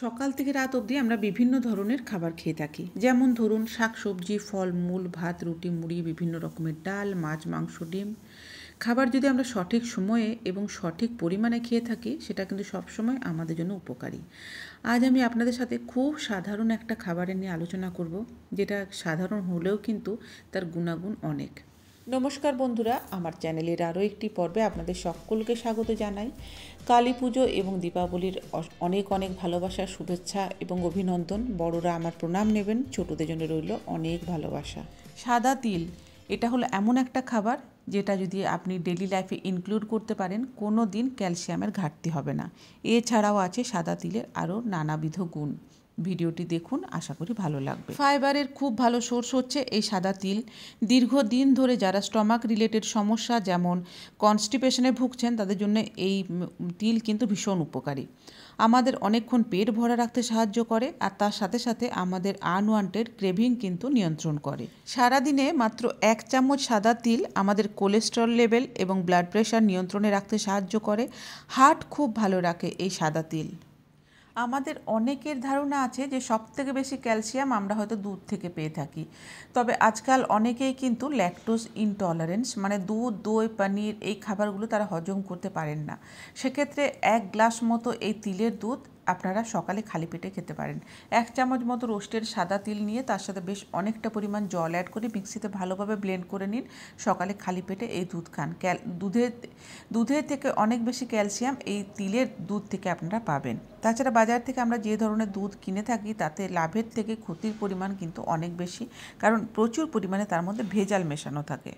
সকাল থেকে রাত অবধি আমরা বিভিন্ন ধরনের খাবার খেয়ে থাকি। যেমন ধরুন শাক সবজি ফল, মূল, ভাত, রুটি, মুড়ি, বিভিন্ন রকমের ডাল, মাছ, মাংস, ডিম। খাবার যদি আমরা সঠিক সময়ে এবং সঠিক পরিমাণে খেয়ে থাকি, সেটা কিন্তু সবসময় আমাদের জন্য উপকারী। আজ আমি আপনাদের সাথে খুব সাধারণ একটা খাবারের নিয়ে আলোচনা করব, যেটা সাধারণ হলেও কিন্তু তার গুণাগুণ অনেক। নমস্কার বন্ধুরা, আমার চ্যানেলের আরও একটি পর্বে আপনাদের সকলকে স্বাগত জানাই। কালী পুজো এবং দীপাবলির অনেক অনেক ভালোবাসা, শুভেচ্ছা এবং অভিনন্দন। বড়রা আমার প্রণাম নেবেন, ছোটদের জন্য রইল অনেক ভালোবাসা। সাদা তিল, এটা হলো এমন একটা খাবার যেটা যদি আপনি ডেলি লাইফে ইনক্লুড করতে পারেন কোনো দিন ক্যালসিয়ামের ঘাটতি হবে না। এছাড়াও আছে সাদা তিলের আরও নানাবিধ গুণ। ভিডিওটি দেখুন, আশা করি ভালো লাগবে। ফাইবারের খুব ভালো সোর্স হচ্ছে এই সাদা তিল। দীর্ঘদিন ধরে যারা স্টমাক রিলেটেড সমস্যা, যেমন কনস্টিপেশনে ভুগছেন, তাদের জন্য এই তিল কিন্তু ভীষণ উপকারী। আমাদের অনেকক্ষণ পেট ভরা রাখতে সাহায্য করে, আর তার সাথে সাথে আমাদের আনওয়ান্টেড ক্রেভিং কিন্তু নিয়ন্ত্রণ করে। সারাদিনে মাত্র এক চামচ সাদা তিল আমাদের কোলেস্ট্রল লেভেল এবং ব্লাড প্রেশার নিয়ন্ত্রণে রাখতে সাহায্য করে। হার্ট খুব ভালো রাখে এই সাদা তিল। আমাদের অনেকের ধারণা আছে যে সব থেকে বেশি ক্যালসিয়াম আমরা হয়তো দুধ থেকে পেয়ে থাকি। তবে আজকাল অনেকেই কিন্তু ল্যাকটোজ ইনটলারেন্স মানে দুধ, দই, পানির এই খাবারগুলো তারা হজম করতে পারেন না। সেক্ষেত্রে এক গ্লাস মতো এই তিলের দুধ আপনারা সকালে খালি পেটে খেতে পারেন। এক চামচ মতো রোস্টের সাদা তিল নিয়ে তার সাথে বেশ অনেকটা পরিমাণ জল অ্যাড করে মিক্সিতে ভালোভাবে ব্লেন্ড করে নিন। সকালে খালি পেটে এই দুধ খান। ক্যাল দুধের দুধের থেকে অনেক বেশি ক্যালসিয়াম এই তিলের দুধ থেকে আপনারা পাবেন। তাছাড়া বাজার থেকে আমরা যে ধরনের দুধ কিনে থাকি তাতে লাভের থেকে ক্ষতির পরিমাণ কিন্তু অনেক বেশি। কারণ প্রচুর পরিমাণে তার মধ্যে ভেজাল মেশানো থাকে।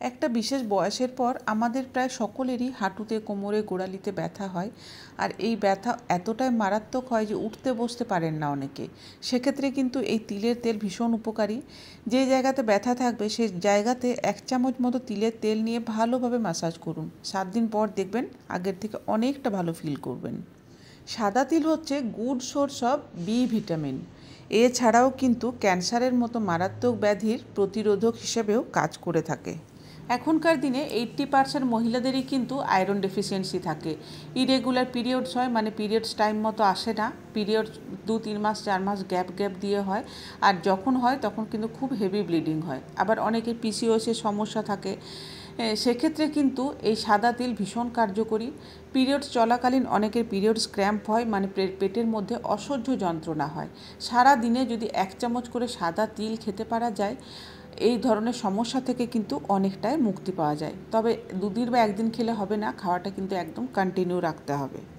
একটা বিশেষ বয়সের পর আমাদের প্রায় সকলেরই হাঁটুতে, কোমরে, গোড়ালিতে ব্যথা হয়। আর এই ব্যথা এতটাই মারাত্মক হয় যে উঠতে, বসতে পারেন না অনেকে। সেক্ষেত্রে কিন্তু এই তিলের তেল ভীষণ উপকারী। যে জায়গাতে ব্যথা থাকবে সেই জায়গাতে এক চামচ মতো তিলের তেল নিয়ে ভালোভাবে ম্যাসাজ করুন। সাত দিন পর দেখবেন আগের থেকে অনেকটা ভালো ফিল করবেন। সাদা তিল হচ্ছে good source of B vitamin এছাড়াও কিন্তু ক্যান্সারের মতো মারাত্মক ব্যাধির প্রতিরোধক হিসেবেও কাজ করে থাকে। এখনকার দিনে এইট্টি পার্সেন্ট মহিলাদেরই কিন্তু আয়রন ডেফিসিয়েন্সি থাকে। ইরেগুলার পিরিয়ডস হয় মানে পিরিয়ডস টাইম মতো আসে না। পিরিয়ড দু, তিন মাস, চার মাস গ্যাপ গ্যাপ দিয়ে হয়। আর যখন হয়, তখন কিন্তু খুব হেভি ব্লিডিং হয়। আবার অনেকের পিসিওসের সমস্যা থাকে। সেক্ষেত্রে কিন্তু এই সাদা তিল ভীষণ কার্যকরী। পিরিয়ডস চলাকালীন অনেকের পিরিয়ডস ক্র্যাম্প হয় মানে পেটের মধ্যে অসহ্য যন্ত্রণা হয়। সারা দিনে যদি এক চামচ করে সাদা তিল খেতে পারা যায় এই ধরনের সমস্যা থেকে কিন্তু অনেকটাই মুক্তি পাওয়া যায়। তবে দুদিন বা একদিন খেলে হবে না, খাওয়াটা কিন্তু একদম কন্টিনিউ রাখতে হবে।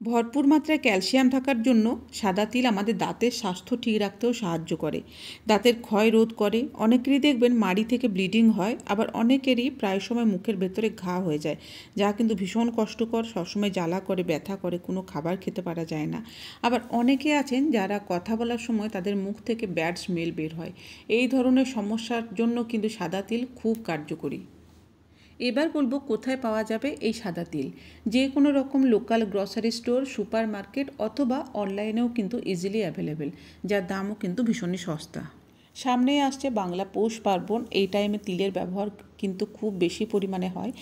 ভরপুর মাত্রায় ক্যালসিয়াম থাকার জন্য সাদা তিল আমাদের দাঁতের স্বাস্থ্য ঠিক রাখতেও সাহায্য করে। দাঁতের ক্ষয় রোধ করে। অনেকেরই দেখবেন মাড়ি থেকে ব্লিডিং হয়, আবার অনেকেরই প্রায় সময় মুখের ভেতরে ঘা হয়ে যায়, যা কিন্তু ভীষণ কষ্টকর, সবসময় জ্বালা করে, ব্যথা করে, কোনো খাবার খেতে পারা যায় না। আবার অনেকে আছেন যারা কথা বলার সময় তাদের মুখ থেকে ব্যাড স্মেল বের হয়। এই ধরনের সমস্যার জন্য কিন্তু সাদা তিল খুব কার্যকরী। এবার বলব কোথায় পাওয়া যাবে এই সাদা তিল। যে কোনো রকম local grocery store super market অথবা অনলাইনেও কিন্তু ইজিলি অ্যাভেলেবেল যার দামও কিন্তু ভীষণই সস্তা। সামনেই আসছে বাংলা পৌষ পার্বণ, এই টাইমে তিলের ব্যবহার কিন্তু খুব বেশি পরিমাণে হয়।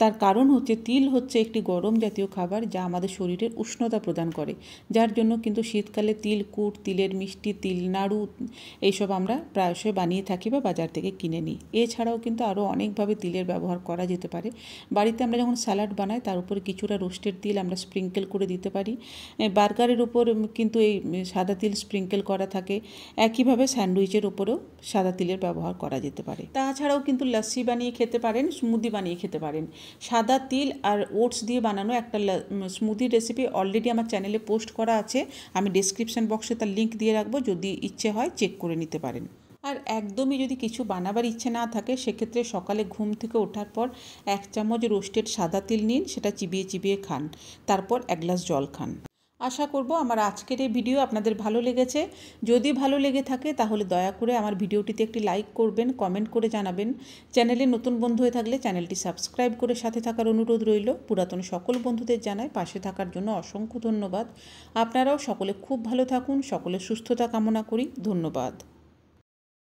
তার কারণ হচ্ছে তিল হচ্ছে একটি গরম জাতীয় খাবার যা আমাদের শরীরের উষ্ণতা প্রদান করে। যার জন্য কিন্তু শীতকালে তিল, কুট, তিলের মিষ্টি, তিল, নাড়ু এইসব আমরা প্রায়শই বানিয়ে থাকি বা বাজার থেকে কিনে নিই। এছাড়াও কিন্তু আরও অনেকভাবে তিলের ব্যবহার করা যেতে পারে। বাড়িতে আমরা যখন স্যালাড বানাই, তার উপরে কিছুটা রোস্টেড তিল আমরা স্প্রিঙ্কেল করে দিতে পারি। বার্গারের উপর কিন্তু এই সাদা তিল স্প্রিঙ্কেল করা থাকে। একইভাবে স্যান্ডউইচের উপরেও সাদা তিলের ব্যবহার করা যেতে পারে। তাছাড়াও কিন্তু লস্যি বানিয়ে বানিয়ে খেতে পারেন স্মুদি বানিয়ে খেতে পারেন। সাদা তিল আর ওটস দিয়ে বানানো একটা স্মুদি রেসিপি অলরেডি আমার চ্যানেলে পোস্ট করা আছে। আমি ডিসক্রিপশান বক্সে তার লিঙ্ক দিয়ে রাখব, যদি ইচ্ছে হয় চেক করে নিতে পারেন। আর একদমই যদি কিছু বানাবার ইচ্ছে না থাকে, সেক্ষেত্রে সকালে ঘুম থেকে ওঠার পর এক চামচ রোস্টেড সাদা তিল নিন, সেটা চিবিয়ে চিবিয়ে খান। তারপর এক গ্লাস জল খান। আশা করব আমার আজকের এই ভিডিও আপনাদের ভালো লেগেছে। যদি ভালো লেগে থাকে তাহলে দয়া করে আমার ভিডিওটিতে একটি লাইক করবেন, কমেন্ট করে জানাবেন। চ্যানেলে নতুন বন্ধু হয়ে থাকলে চ্যানেলটি সাবস্ক্রাইব করে সাথে থাকার অনুরোধ রইল। পুরাতন সকল বন্ধুদের জানায় পাশে থাকার জন্য অসংখ্য ধন্যবাদ। আপনারাও সকলে খুব ভালো থাকুন সকলে সুস্থতা কামনা করি। ধন্যবাদ।